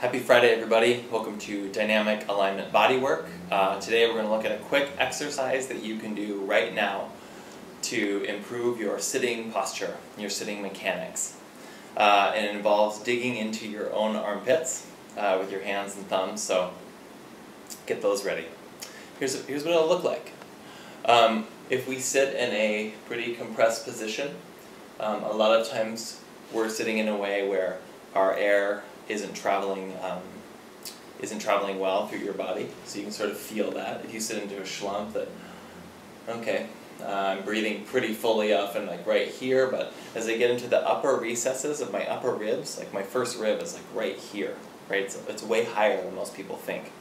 Happy Friday, everybody. Welcome to Dynamic Alignment Bodywork. Uh, today we're going to look at a quick exercise that you can do right now to improve your sitting posture, your sitting mechanics. Uh, and it involves digging into your own armpits uh, with your hands and thumbs, so get those ready. Here's, here's what it'll look like. Um, if we sit in a pretty compressed position, um, a lot of times we're sitting in a way where our air isn't traveling um, isn't traveling well through your body. So you can sort of feel that if you sit into a slump, that okay, uh, I'm breathing pretty fully often like right here, but as I get into the upper recesses of my upper ribs, like my first rib is like right here, right? It's, it's way higher than most people think.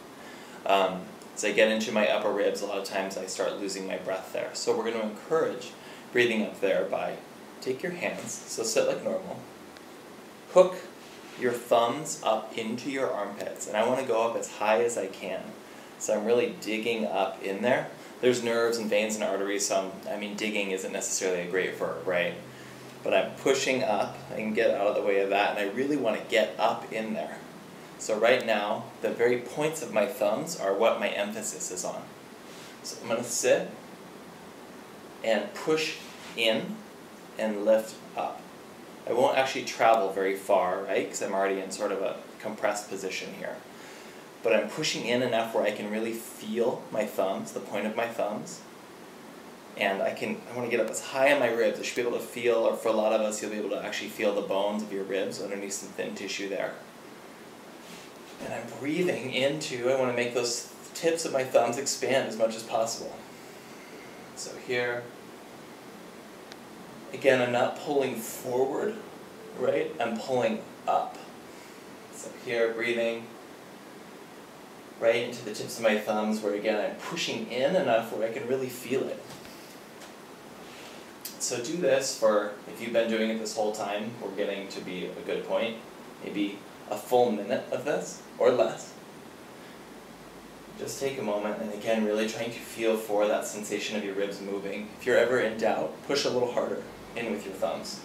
Um, as I get into my upper ribs, a lot of times I start losing my breath there. So we're going to encourage breathing up there by take your hands, so sit like normal, hook your thumbs up into your armpits, and I want to go up as high as I can. So I'm really digging up in there. There's nerves and veins and arteries, so I'm, I mean digging isn't necessarily a great verb, right? But I'm pushing up, I can get out of the way of that, and I really want to get up in there. So right now, the very points of my thumbs are what my emphasis is on. So I'm going to sit and push in and lift up. I won't actually travel very far, right, because I'm already in sort of a compressed position here. But I'm pushing in enough where I can really feel my thumbs, the point of my thumbs. And I can, I want to get up as high on my ribs. I should be able to feel, or for a lot of us, you'll be able to actually feel the bones of your ribs underneath some thin tissue there. And I'm breathing into, I want to make those tips of my thumbs expand as much as possible. So here, again, I'm not pulling forward, right? I'm pulling up. So here, breathing right into the tips of my thumbs, where again, I'm pushing in enough where I can really feel it. So do this for, if you've been doing it this whole time, we're getting to be a good point, maybe a full minute of this, or less. Just take a moment and again, really trying to feel for that sensation of your ribs moving. If you're ever in doubt, push a little harder in with your thumbs.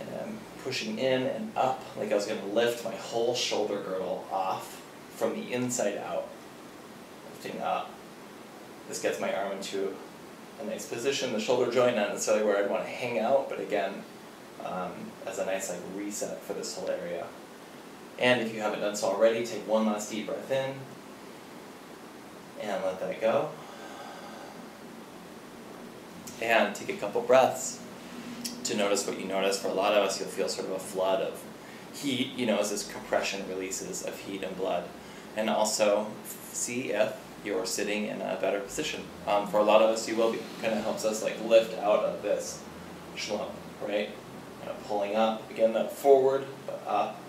And I'm pushing in and up like I was going to lift my whole shoulder girdle off from the inside out. Lifting up. This gets my arm into a nice position. The shoulder joint, not necessarily where I'd want to hang out, but again, um, as a nice like reset for this whole area. And if you haven't done so already, take one last deep breath in and let that go and take a couple breaths to notice what you notice. For a lot of us, you'll feel sort of a flood of heat, you know, as this compression releases of heat and blood. And also see if you're sitting in a better position. Um, for a lot of us, you will be. Kind of helps us like lift out of this schlump, right? Kind of pulling up, again, that forward, but up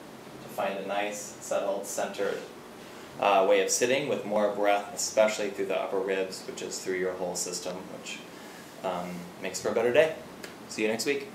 to find a nice, settled, centered uh, way of sitting with more breath, especially through the upper ribs, which is through your whole system, which um, makes for a better day. See you next week.